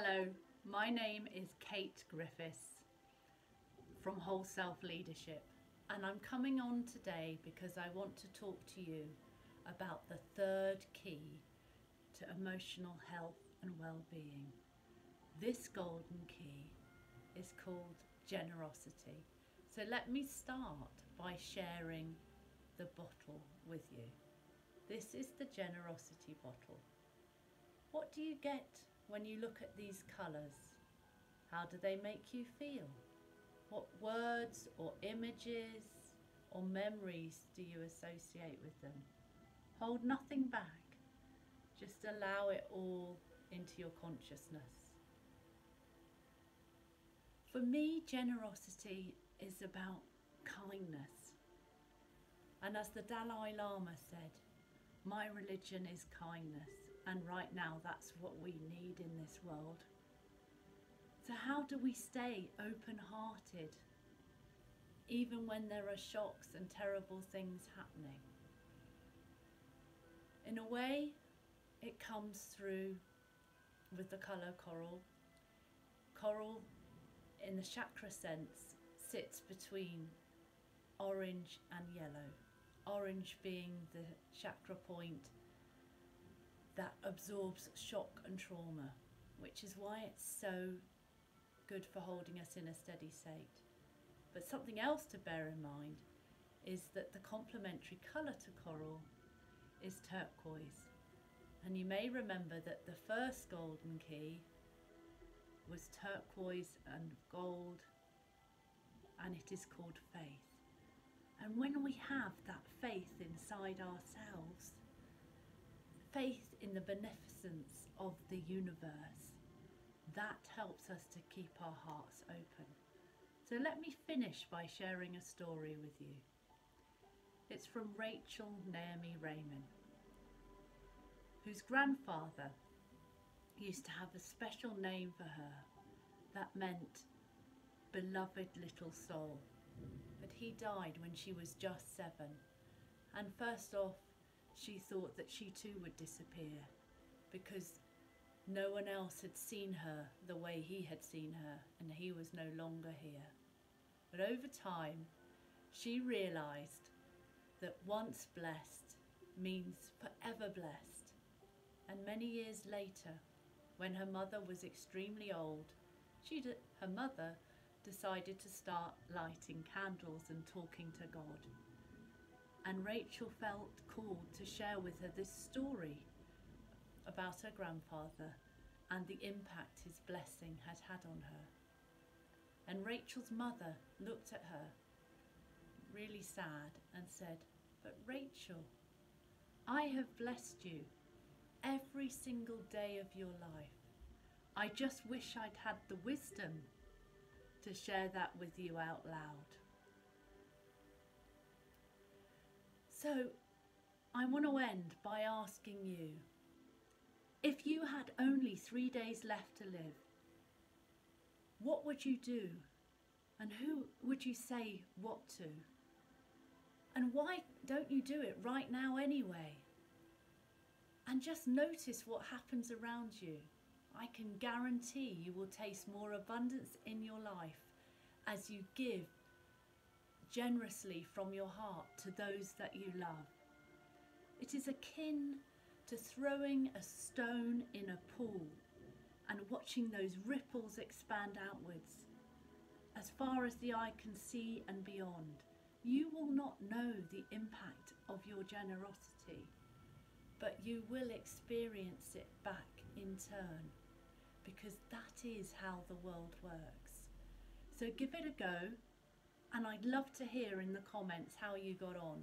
Hello, my name is Kate Griffiths from Whole Self Leadership and I'm coming on today because I want to talk to you about the third key to emotional health and well-being. This golden key is called generosity. So let me start by sharing the bottle with you. This is the generosity bottle. What do you get when you look at these colours? How do they make you feel? What words or images or memories do you associate with them? Hold nothing back. Just allow it all into your consciousness. For me, generosity is about kindness. And as the Dalai Lama said, my religion is kindness. And right now, that's what we need in this world. So, how do we stay open hearted even when there are shocks and terrible things happening? In a way, it comes through with the colour coral. Coral, in the chakra sense, sits between orange and yellow. Orange being the chakra point that absorbs shock and trauma, which is why it's so good for holding us in a steady state. But something else to bear in mind is that the complementary colour to coral is turquoise. And you may remember that the first golden key was turquoise and gold, and it is called faith. And when we have that faith inside ourselves, faith in the beneficence of the universe, that helps us to keep our hearts open. So let me finish by sharing a story with you. It's from Rachel Naomi Remen, whose grandfather used to have a special name for her that meant beloved little soul. But he died when she was just seven. And first off, she thought that she too would disappear because no one else had seen her the way he had seen her and he was no longer here. But over time, she realised that once blessed means forever blessed. And many years later, when her mother was extremely old, she her mother decided to start lighting candles and talking to God and Rachel felt called to share with her this story about her grandfather and the impact his blessing had had on her. And Rachel's mother looked at her really sad and said, But Rachel, I have blessed you every single day of your life. I just wish I'd had the wisdom to share that with you out loud. So I want to end by asking you if you had only three days left to live, what would you do? And who would you say what to? And why don't you do it right now anyway? And just notice what happens around you. I can guarantee you will taste more abundance in your life as you give generously from your heart to those that you love. It is akin to throwing a stone in a pool and watching those ripples expand outwards as far as the eye can see and beyond. You will not know the impact of your generosity, but you will experience it back in turn because that is how the world works. So give it a go and I'd love to hear in the comments how you got on.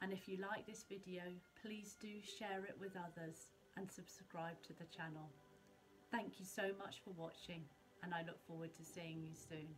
And if you like this video, please do share it with others and subscribe to the channel. Thank you so much for watching and I look forward to seeing you soon.